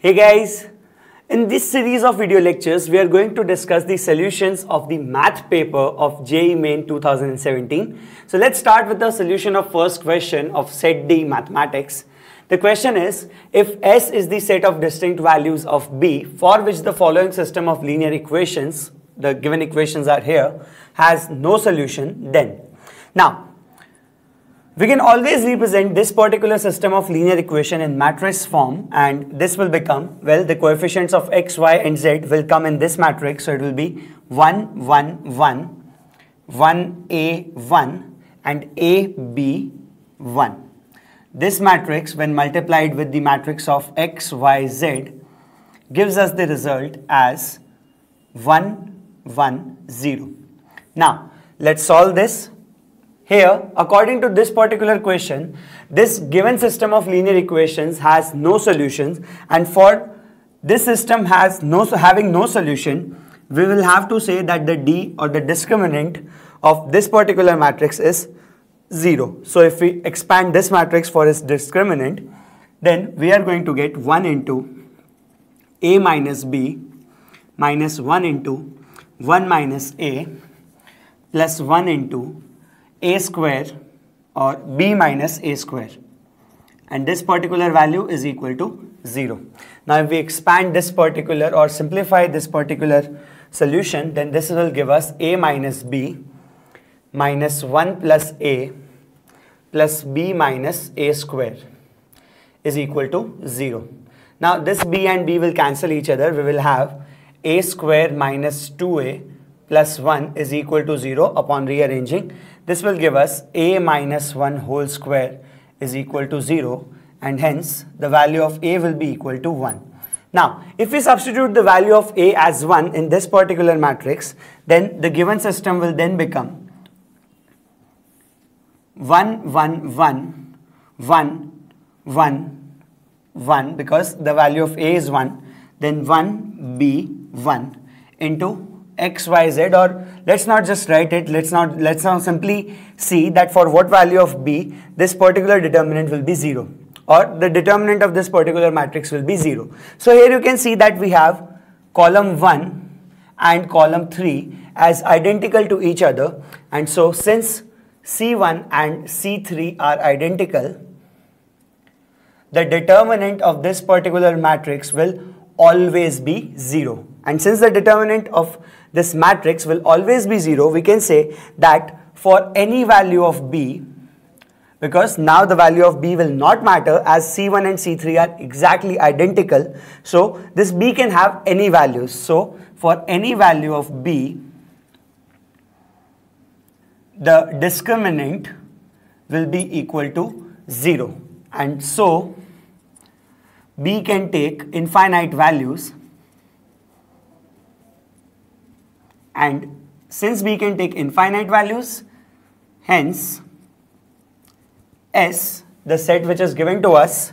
Hey guys, in this series of video lectures, we are going to discuss the solutions of the math paper of JEE Main 2017. So let's start with the solution of first question of set D mathematics. The question is, if S is the set of distinct values of B for which the following system of linear equations, the given equations are here, has no solution, then. Now, we can always represent this particular system of linear equation in matrix form and this will become, well, the coefficients of x, y and z will come in this matrix. So it will be 1, 1, 1, 1, A, 1 and A, B, 1. This matrix when multiplied with the matrix of x, y, z gives us the result as 1, 1, 0. Now, let's solve this. Here, according to this particular question, this given system of linear equations has no solutions and for this system has no having no solution, we will have to say that the D or the discriminant of this particular matrix is 0. So if we expand this matrix for its discriminant, then we are going to get 1 into A minus B minus 1 into 1 minus A plus 1 into a square or b minus a square and this particular value is equal to 0. Now if we expand this particular or simplify this particular solution then this will give us a minus b minus 1 plus a plus b minus a square is equal to 0. Now this b and b will cancel each other. We will have a square minus 2a plus 1 is equal to 0 upon rearranging. This will give us a minus 1 whole square is equal to 0 and hence the value of a will be equal to 1. Now, if we substitute the value of a as 1 in this particular matrix, then the given system will then become 1, 1, 1, 1, 1, 1 because the value of a is 1, then 1, b, 1 into xyz or let's not just write it let's not let's now simply see that for what value of b this particular determinant will be 0 or the determinant of this particular matrix will be 0 so here you can see that we have column 1 and column 3 as identical to each other. And so since c1 and c3 are identical the determinant of this particular matrix will always be 0 and since the determinant of this matrix will always be 0, we can say that for any value of b, because now the value of b will not matter as c1 and c3 are exactly identical. So this b can have any values. So for any value of b, the discriminant will be equal to 0. And so b can take infinite values and since we can take infinite values, hence S, the set which is given to us,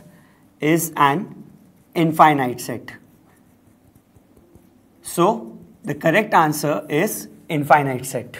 is an infinite set. So, the correct answer is infinite set.